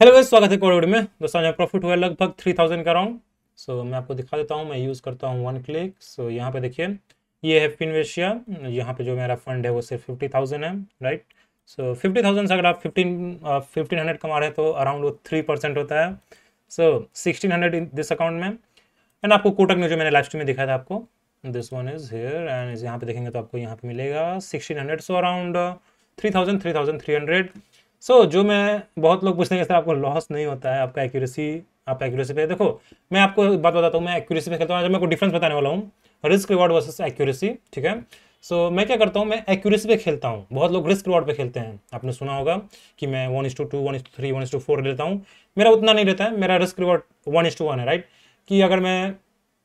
Hello guys, स्वागत है Covid में। दोस्तों आज प्रॉफिट हुआ लगभग थ्री थाउज़ेंड का राउंड सो मैं आपको दिखा देता हूँ, मैं यूज़ करता हूँ वन क्लिक सो यहाँ पे देखिए, ये है फिनवेशिया यहाँ पे जो मेरा फंड है, वो सिर्फ़ फिफ्टी थाउज़ेंड है राइट सो फिफ्टी थाउज़ेंड से अगर आप फिफ्टीन फिफ्टीन हंड्रेड कमा रहे हैं तो अराउंड वो थ्री परसेंट होता है। So sixteen hundred this account में। एंड आपको कोटक ने जो मैंने लास्ट में दिखाया था आपको this one is here and यहाँ पे देखेंगे तो आपको यहाँ पे मिलेगा sixteen hundred so around three thousand three thousand three hundred so so, जो मैं बहुत लोग पूछते हैं सर आपको लॉस नहीं होता है आपका एक्यूरेसी आप एक्यूरेसी पे देखो मैं आपको बात बताता हूँ मैं एक्यूरेसी पे खेलता हूँ आज मैं को डिफरेंस बताने वाला हूँ। रिस्क रिवॉर्ड वर्सेस एक्यूरेसी ठीक है? सो so, मैं क्या करता हूँ मैं एक्यूरेसी पे खेलता हूँ। बहुत लोग रिस्क रिवॉर्ड पे खेलते हैं। आपने सुना होगा कि मैं one is to two one is three one is to four लेता हूँ। मेरा उतना नहीं रहता है मेरा risk reward one is to one है राइट कि अगर मैं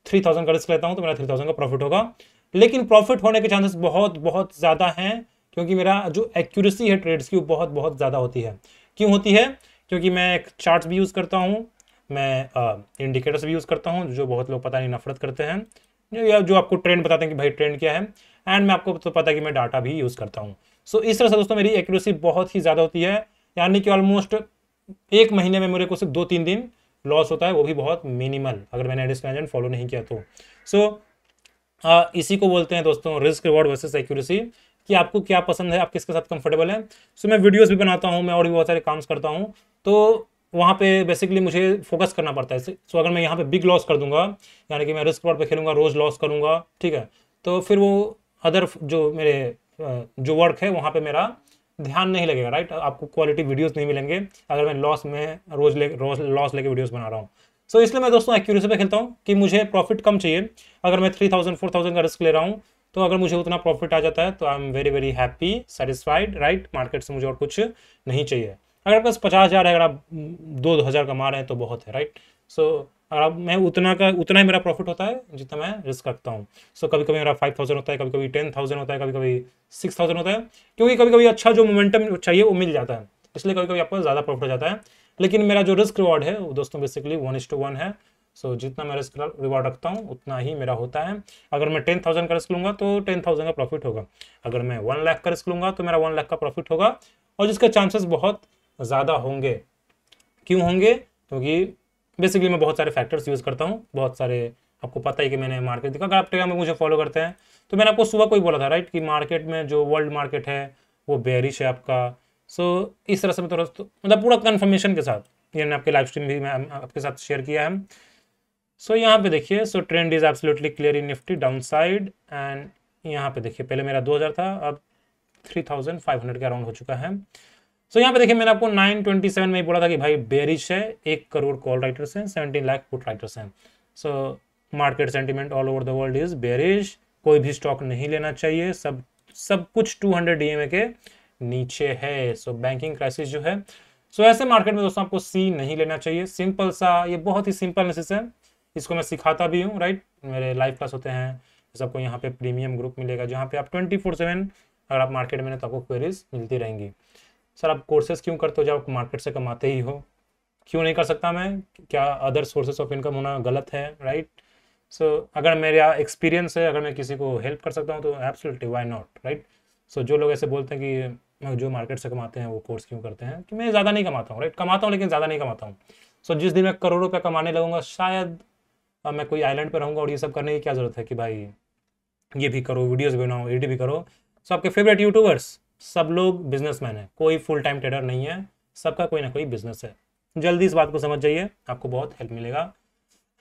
थ्री थाउज़ेंड का रिस्क लेता हूँ तो मेरा थ्री थाउज़ेंड का प्रॉफिट होगा। लेकिन प्रॉफिट होने के चांसेस बहुत बहुत ज़्यादा हैं। क्योंकि मेरा जो एक्यूरेसी है ट्रेड्स की वो बहुत बहुत ज़्यादा होती है। क्यों होती है? क्योंकि मैं एक चार्ट्स भी यूज़ करता हूँ मैं इंडिकेटर्स भी यूज़ करता हूँ जो बहुत लोग पता नहीं नफरत करते हैं या जो आपको ट्रेंड बताते हैं कि भाई ट्रेंड क्या है एंड मैं आपको तो पता है कि मैं डाटा भी यूज़ करता हूँ। सो so, इस तरह से दोस्तों मेरी एक्यूरेसी बहुत ही ज़्यादा होती है यानी कि ऑलमोस्ट एक महीने में मेरे को सिर्फ़ दो तीन दिन लॉस होता है वो भी बहुत मिनिमल अगर मैंने एडिस मैनेजमेंट फॉलो नहीं किया तो। सो so, इसी को बोलते हैं दोस्तों रिस्क रिवॉर्ड वर्सेस एक्यूरेसी कि आपको क्या पसंद है आप किसके साथ कंफर्टेबल है। सो मैं वीडियोस भी बनाता हूँ मैं और भी बहुत सारे काम करता हूँ। तो वहाँ पे बेसिकली मुझे फोकस करना पड़ता है। सो अगर मैं यहाँ पे बिग लॉस कर दूँगा यानी कि मैं रिस्क वर्ड खेलूँगा रोज़ लॉस करूँगा ठीक है तो फिर वो अदर जो मेरे जो वर्क है वहाँ पे मेरा ध्यान नहीं लगेगा राइट आपको क्वालिटी वीडियोस नहीं मिलेंगे अगर मैं लॉस में रोज ले रोज लॉस लेके वीडियोस बना रहा हूँ। सो so, इसलिए मैं दोस्तों एक्यूरेसी पे खेलता हूँ कि मुझे प्रॉफिट कम चाहिए। अगर मैं थ्री थाउज़ेंड फोर थाउज़ेंड का रिस्क ले रहा हूँ तो अगर मुझे उतना प्रॉफिट आ जाता है तो I am very very happy satisfied right market से मुझे और कुछ नहीं चाहिए। अगर आपके पास पचास हज़ार है अगर आप दो दो हज़ार कमा रहे हैं तो बहुत है राइट सो so, अगर आप मैं उतना का उतना ही मेरा प्रॉफिट होता है जितना मैं रिस्क रखता हूँ। सो so, कभी कभी मेरा फाइव थाउज़ेंड होता है कभी कभी टेन थाउज़ेंड होता है कभी कभी सिक्स थाउज़ेंड होता है। क्योंकि कभी कभी अच्छा जो मोमेंटम चाहिए वो मिल जाता है। इसलिए कभी कभी आपको ज़्यादा प्रॉफिट हो जाता है। लेकिन मेरा जो रिस्क रिवॉर्ड है वो दोस्तों basically one is to one है। सो so, जितना मैं रिस्क रिवार्ड रखता हूँ उतना ही मेरा होता है। अगर मैं टेन थाउज़ेंड का रिस्क लूँगा तो टेन थाउज़ेंड का प्रॉफिट होगा। अगर मैं वन लाख का रिस्क लूँगा तो मेरा वन लाख का प्रॉफिट होगा। और जिसके चांसेस बहुत ज़्यादा होंगे। क्यों होंगे? क्योंकि बेसिकली मैं बहुत सारे फैक्टर्स यूज़ करता हूँ। बहुत सारे आपको पता ही कि मैंने मार्केट देखा। अगर आप टेगा में मुझे फॉलो करते हैं तो मैंने आपको सुबह को ही बोला था राइट कि मार्केट में जो वर्ल्ड मार्केट है वो बेरिश है आपका। सो इस तरह से मैं थोड़ा मतलब पूरा कन्फर्मेशन के साथ ये मैंने आपके लाइव स्ट्रीम भी मैं आपके साथ शेयर किया है। सो यहाँ पे देखिए so trend is absolutely clear in Nifty down side and यहाँ पे देखिए पहले मेरा 2000 था अब 3500 के अराउंड हो चुका है। सो so, यहाँ पे देखिए मैंने आपको 927 में ही बोला था कि भाई बेरिश है एक करोड़ कॉल राइटर्स हैं 17 लाख पुट राइटर्स हैं। So market sentiment all over the world is bearish कोई भी स्टॉक नहीं लेना चाहिए सब सब कुछ 200 डीएमए के नीचे है। सो बैंकिंग क्राइसिस जो है सो so, ऐसे मार्केट में दोस्तों आपको सी नहीं लेना चाहिए। सिंपल सा ये बहुत ही सिंपल एनालिसिस है। इसको मैं सिखाता भी हूँ राइट मेरे लाइव क्लास होते हैं सबको यहाँ पे प्रीमियम ग्रुप मिलेगा जहाँ पे आप ट्वेंटी फोर सेवन अगर आप मार्केट में तो आपको क्वेरीज मिलती रहेंगी। सर आप कोर्सेज क्यों करते हो जब आप मार्केट से कमाते ही हो? क्यों नहीं कर सकता मैं? क्या अदर सोर्सेस ऑफ़ इनकम होना गलत है राइट सो अगर मेरा एक्सपीरियंस है अगर मैं किसी को हेल्प कर सकता हूँ तो absolutely why not right so जो लोग ऐसे बोलते हैं कि जो मार्केट से कमाते हैं वो कोर्स क्यों करते हैं? कि मैं ज़्यादा नहीं कमाता हूँ राइट कमाता हूँ लेकिन ज़्यादा नहीं कमाता हूँ। सो so, जिस दिन मैं करोड़ों रुपये कमाने लगूँगा शायद अब मैं कोई आइलैंड पर रहूँगा और ये सब करने की क्या ज़रूरत है कि भाई ये भी करो वीडियोस बनाओ एडिट भी करो। सो आपके फेवरेट यूट्यूबर्स सब लोग बिजनेसमैन है। कोई फुल टाइम ट्रेडर नहीं है सबका कोई ना कोई बिज़नेस है। जल्दी इस बात को समझ जाइए आपको बहुत हेल्प मिलेगा।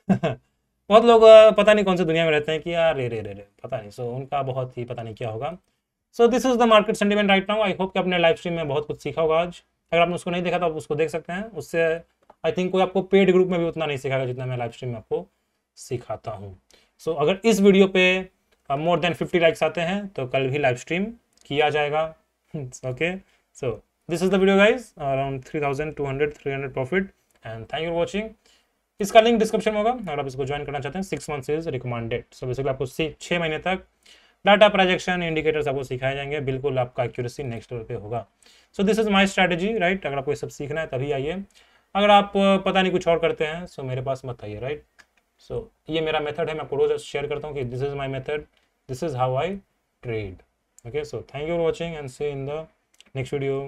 बहुत लोग पता नहीं कौन से दुनिया में रहते हैं कि यार रे रे रे रे पता नहीं। सो so, उनका बहुत ही पता नहीं क्या होगा। So this is the market sentiment right now I hope कि अपने लाइव स्ट्रीम में बहुत कुछ सीखा होगा आज। अगर आपने उसको नहीं देखा तो आप उसको देख सकते हैं। उससे आई थिंक कोई आपको पेड ग्रुप में भी उतना नहीं सिखाएगा जितना मैं लाइव स्ट्रीम में आपको सिखाता हूँ। सो so, अगर इस वीडियो पे मोर देन फिफ्टी लाइक्स आते हैं तो कल भी लाइव स्ट्रीम किया जाएगा। Okay so this is the video guys around three thousand two hundred three hundred profit and thank you watching इसका लिंक डिस्क्रिप्शन होगा अगर आप इसको ज्वाइन करना चाहते हैं six months is recommended so basically आपको छः महीने तक डाटा प्रोजेक्शन इंडिकेटर्स आपको सिखाए जाएँगे। बिल्कुल आपका एक्यूरेसी नेक्स्ट लेवल पे होगा। So this is my strategy right अगर आपको ये सब सीखना है तभी आइए। अगर आप पता नहीं कुछ और करते हैं सो so मेरे पास मत आइए राइट सो ये मेरा मेथड है, मैं आपको रोज शेयर करता हूँ कि this is my method this is how I trade okay so thank you for watching and see in the next video